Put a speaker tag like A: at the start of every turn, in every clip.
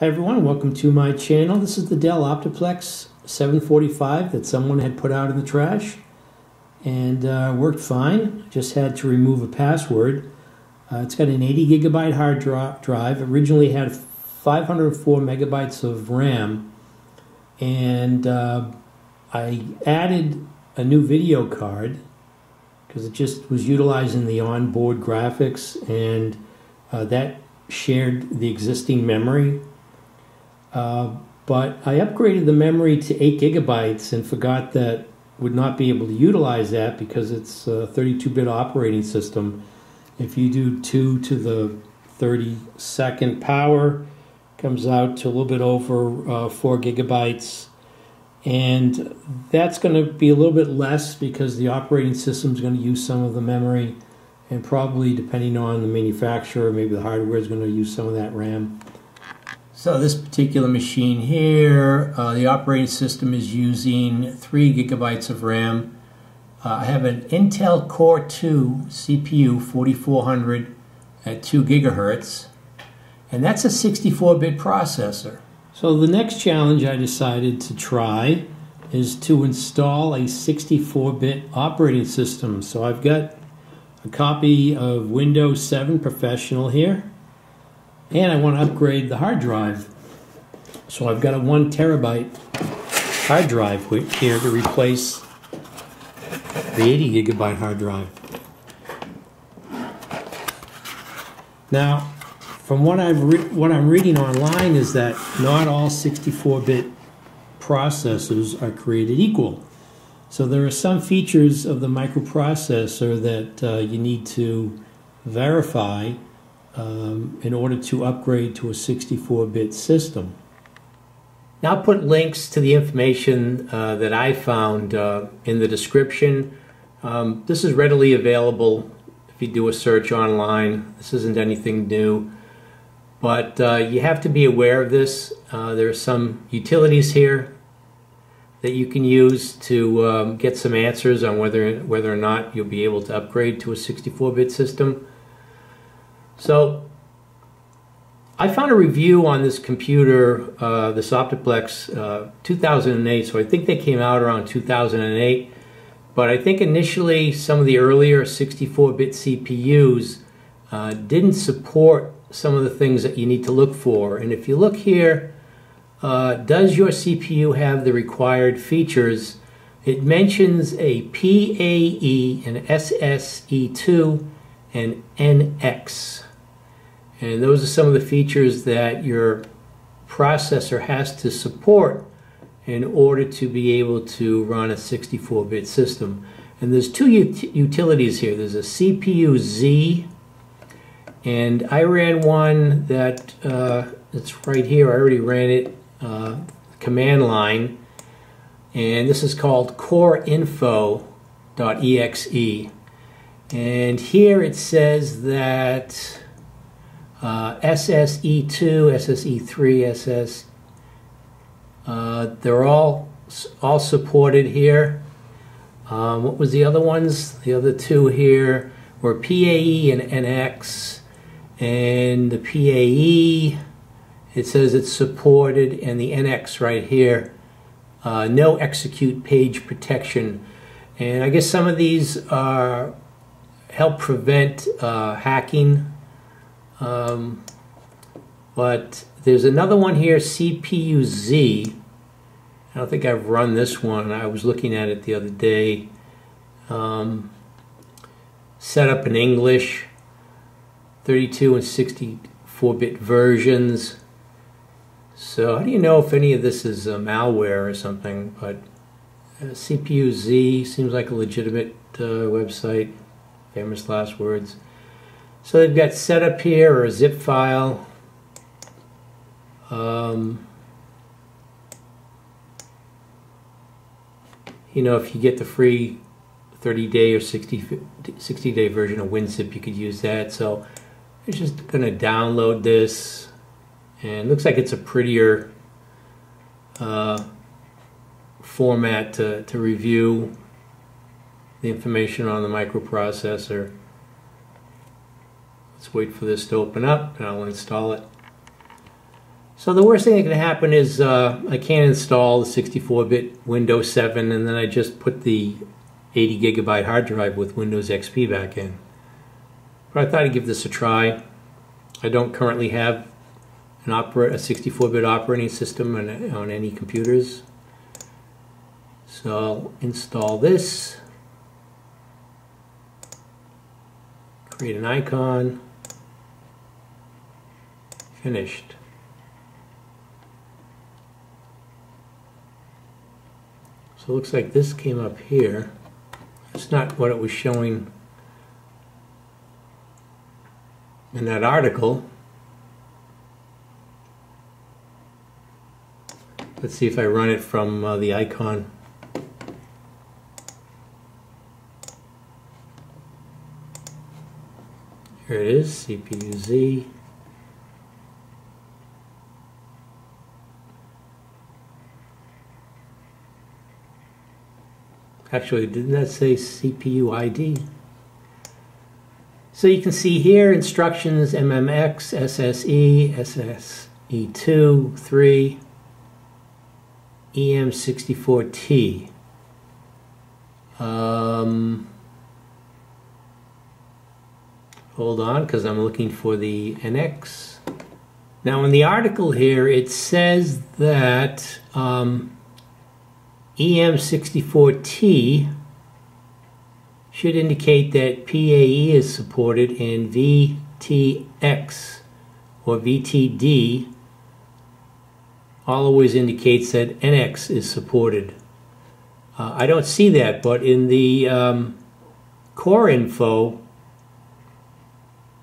A: Hi everyone, welcome to my channel. This is the Dell Optiplex 745 that someone had put out in the trash and uh, worked fine. Just had to remove a password. Uh, it's got an 80 gigabyte hard drive. Originally had 504 megabytes of RAM and uh, I added a new video card because it just was utilizing the onboard graphics and uh, that shared the existing memory uh, but I upgraded the memory to 8 gigabytes and forgot that would not be able to utilize that because it's a 32-bit operating system. If you do 2 to the 32nd power, comes out to a little bit over uh, 4 gigabytes. And that's going to be a little bit less because the operating system is going to use some of the memory and probably depending on the manufacturer, maybe the hardware is going to use some of that RAM. So this particular machine here, uh, the operating system is using 3 gigabytes of RAM. Uh, I have an Intel Core 2 CPU 4400 at 2 gigahertz, and that's a 64-bit processor. So the next challenge I decided to try is to install a 64-bit operating system. So I've got a copy of Windows 7 Professional here and I want to upgrade the hard drive. So I've got a one terabyte hard drive here to replace the 80 gigabyte hard drive. Now, from what I've what I'm reading online is that not all 64-bit processors are created equal. So there are some features of the microprocessor that uh, you need to verify um, in order to upgrade to a 64-bit system. Now I'll put links to the information uh, that I found uh, in the description. Um, this is readily available if you do a search online. This isn't anything new. But uh, you have to be aware of this. Uh, there are some utilities here that you can use to um, get some answers on whether, whether or not you'll be able to upgrade to a 64-bit system. So I found a review on this computer, uh, this Optiplex, uh, 2008. So I think they came out around 2008. But I think initially some of the earlier 64-bit CPUs uh, didn't support some of the things that you need to look for. And if you look here, uh, does your CPU have the required features? It mentions a PAE, an SSE2, and NX. And those are some of the features that your processor has to support in order to be able to run a 64-bit system. And there's two ut utilities here. There's a CPU Z, and I ran one that uh, it's right here. I already ran it uh, command line, and this is called coreinfo.exe. And here it says that uh, SSE2, SSE3, SS, uh, they're all all supported here. Um, what was the other ones? The other two here were PAE and NX, and the PAE, it says it's supported, and the NX right here, uh, no execute page protection. And I guess some of these are help prevent uh, hacking um, but there's another one here, CPU-Z. I don't think I've run this one. I was looking at it the other day. Um, set up in English, 32 and 64-bit versions. So how do you know if any of this is uh, malware or something? But uh, CPU-Z seems like a legitimate uh, website. Famous last words. So they've got setup here or a zip file. Um, you know, if you get the free 30 day or 60, 60 day version of WinZip, you could use that. So I'm just going to download this. And looks like it's a prettier uh, format to, to review the information on the microprocessor. Let's wait for this to open up and I'll install it. So the worst thing that can happen is uh, I can't install the 64-bit Windows 7 and then I just put the 80 gigabyte hard drive with Windows XP back in. But I thought I'd give this a try. I don't currently have an opera, a 64-bit operating system on, on any computers. So I'll install this, create an icon, finished. So it looks like this came up here. It's not what it was showing in that article. Let's see if I run it from uh, the icon. Here it is, CPU-Z. Actually, didn't that say CPU ID? So you can see here instructions MMX, SSE, SSE2, 3, EM64T. Um, hold on, because I'm looking for the NX. Now in the article here, it says that um, EM64T should indicate that PAE is supported and VTX or VTD always indicates that NX is supported. Uh, I don't see that, but in the um, core info,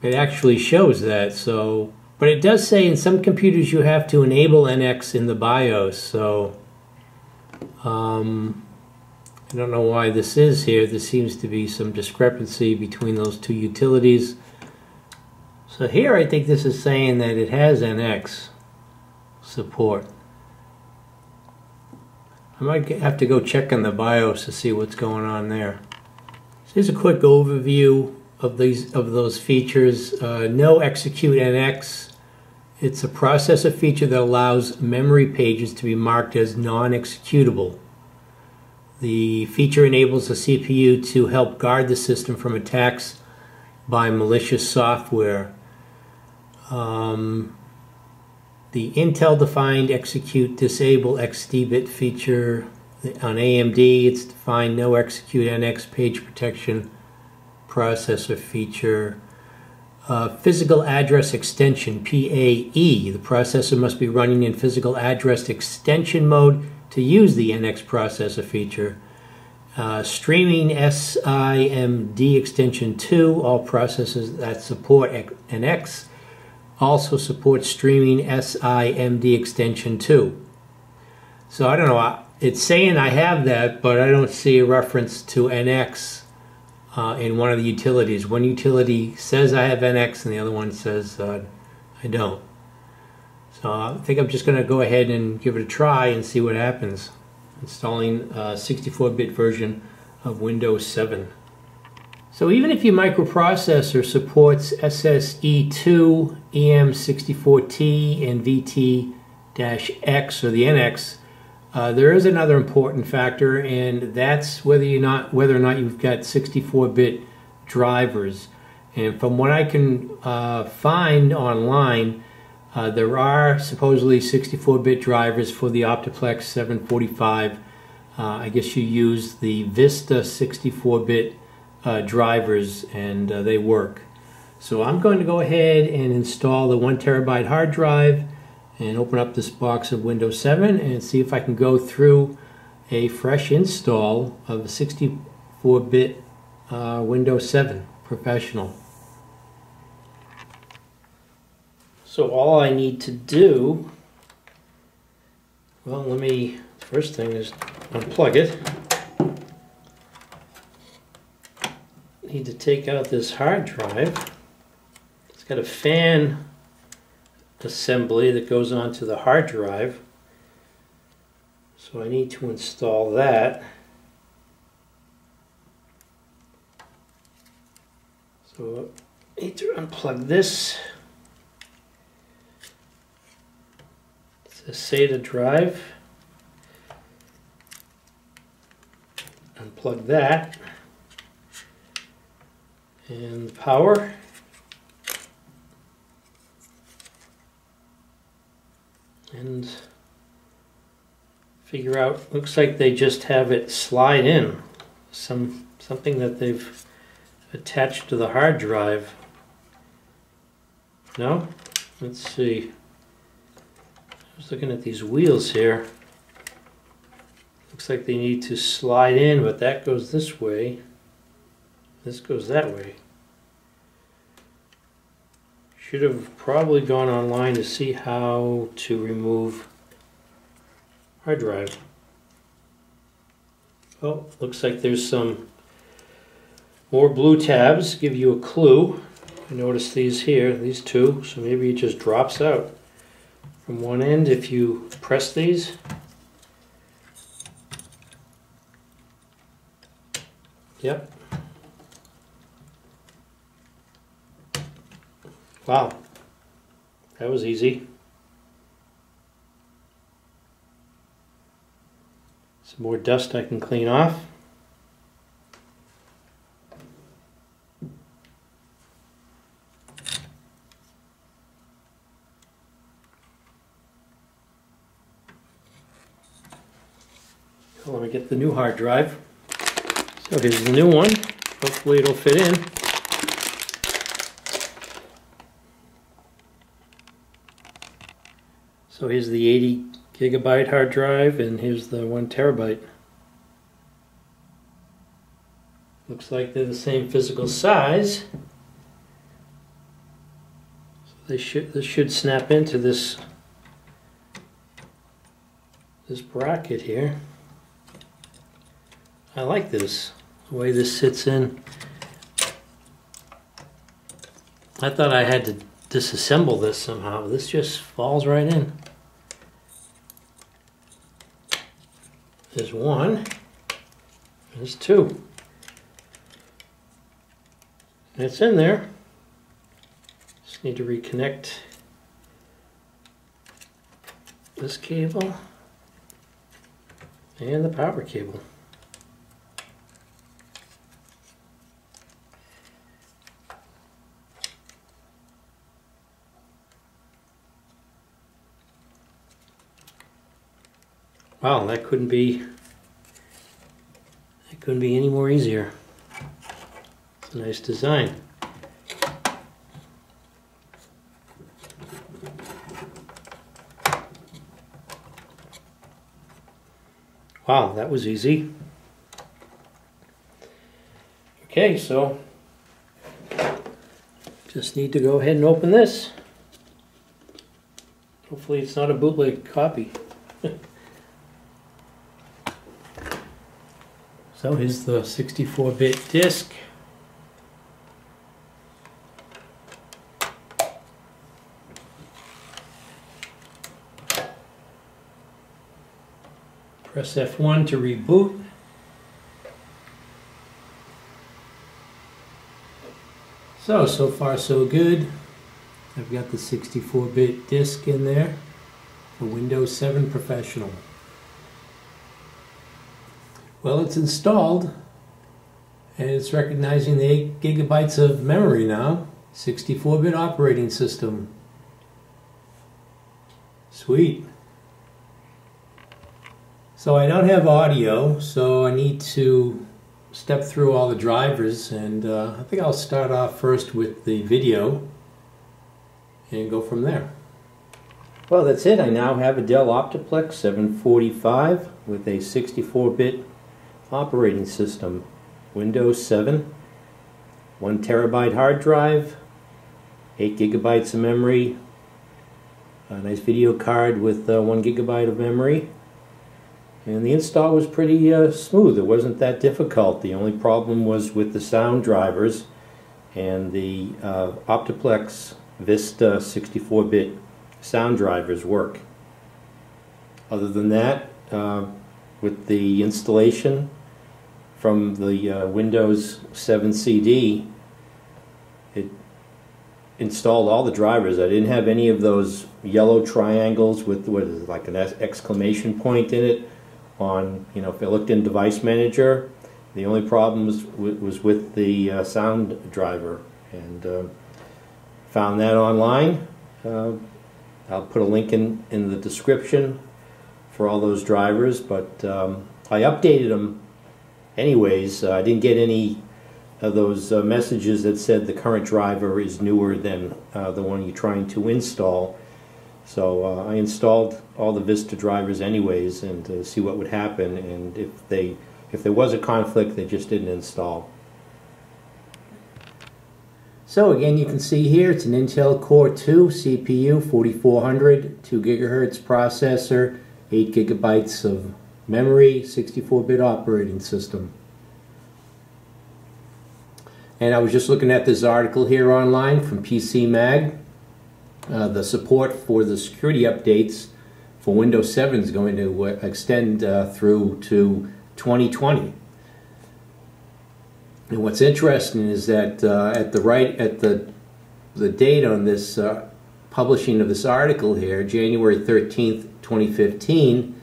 A: it actually shows that. So, but it does say in some computers you have to enable NX in the BIOS. So um, I don't know why this is here. There seems to be some discrepancy between those two utilities. So here I think this is saying that it has NX support. I might have to go check in the BIOS to see what's going on there. So here's a quick overview of these of those features. Uh, no execute NX it's a processor feature that allows memory pages to be marked as non-executable. The feature enables the CPU to help guard the system from attacks by malicious software. Um, the Intel-defined execute disable XD-bit feature on AMD, it's defined no execute NX page protection processor feature. Uh, physical address extension, PAE. The processor must be running in physical address extension mode to use the NX processor feature. Uh, streaming SIMD extension 2, all processors that support NX also support streaming SIMD extension 2. So I don't know, it's saying I have that, but I don't see a reference to NX uh, in one of the utilities. One utility says I have NX and the other one says uh, I don't. So I think I'm just going to go ahead and give it a try and see what happens. Installing a 64-bit version of Windows 7. So even if your microprocessor supports SSE2, EM64T, and VT-X or the NX, uh, there is another important factor, and that's whether you not whether or not you've got 64-bit drivers. And from what I can uh, find online, uh, there are supposedly 64-bit drivers for the Optiplex 745. Uh, I guess you use the Vista 64-bit uh, drivers, and they work. So I'm going to go ahead and install the one terabyte hard drive and open up this box of Windows 7 and see if I can go through a fresh install of a 64-bit uh, Windows 7 Professional. So all I need to do, well let me, first thing is unplug it. Need to take out this hard drive. It's got a fan assembly that goes onto the hard drive. So I need to install that. So I need to unplug this.
B: It's a SATA drive. Unplug that. And power. And figure out, looks like they just have it slide in. Some something that they've attached to the hard drive. No? Let's see. I was looking at these wheels here. Looks like they need to slide in, but that goes this way. This goes that way. Should have probably gone online to see how to remove hard drive. Oh, looks like there's some more blue tabs, give you a clue. I notice these here, these two, so maybe it just drops out from one end if you press these. Yep. Wow, that was easy. Some more dust I can clean off. Let me get the new hard drive. So here's the new one. Hopefully it'll fit in. So here's the 80 gigabyte hard drive and here's the one terabyte. Looks like they're the same physical size. So they should this should snap into this this bracket here. I like this, the way this sits in. I thought I had to disassemble this somehow. This just falls right in. There's one. There's two. It's in there. Just need to reconnect this cable and the power cable. Wow, that couldn't be that couldn't be any more easier. It's a nice design. Wow, that was easy. Okay, so just need to go ahead and open this. Hopefully it's not a bootleg copy. So here's the 64-bit disc. Press F1 to reboot. So, so far so good. I've got the 64-bit disc in there for Windows 7 Professional. Well, it's installed and it's recognizing the 8 gigabytes of memory now. 64-bit operating system. Sweet. So I don't have audio, so I need to step through all the drivers and uh, I think I'll start off first with the video and go from there. Well, that's it. I now have a Dell Optiplex 745 with a 64-bit operating system. Windows 7, 1 terabyte hard drive, 8 gigabytes of memory, a nice video card with uh, 1 gigabyte of memory. And the install was pretty uh, smooth. It wasn't that difficult. The only problem was with the sound drivers and the uh, Optiplex Vista 64-bit sound drivers work. Other than that, uh, with the installation, from the uh, Windows 7 CD, it
C: installed all the drivers. I didn't have any of those yellow triangles with what is it, like an exclamation point in it. On you know, if I looked in Device Manager, the only problem was was with the uh, sound driver, and uh, found that online. Uh, I'll put a link in in the description for all those drivers, but um, I updated them anyways. Uh, I didn't get any of those uh, messages that said the current driver is newer than uh, the one you're trying to install. So uh, I installed all the Vista drivers anyways and to see what would happen. And if they, if there was a conflict, they just didn't install.
B: So again, you can see here it's an Intel Core 2 CPU, 4400, 2 gigahertz processor, 8 gigabytes of memory, 64-bit operating system. And I was just looking at this article here online from PC Mag. Uh, the support for the security updates for Windows 7 is going to uh, extend uh, through to 2020. And what's interesting is that uh, at the right at the the date on this uh, publishing of this article here, January 13th, 2015,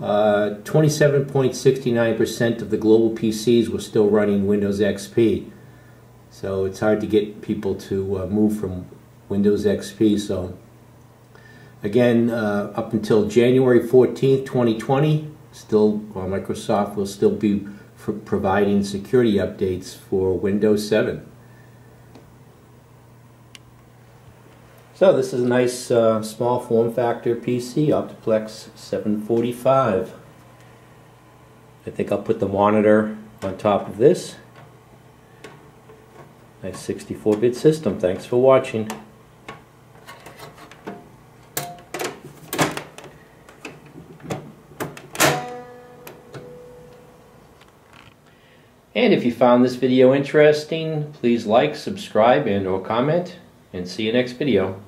B: 27.69% of the global PCs were still running Windows XP. So it's hard to get people to uh, move from Windows XP. So again, uh, up until January 14th, 2020, still well, Microsoft will still be providing security updates for Windows 7.
C: So this is a nice uh, small form factor PC, Optiplex 745. I think I'll put the monitor on top of this. Nice 64-bit system. Thanks for watching. And if you found this video interesting, please like, subscribe, and or comment, and see you next video.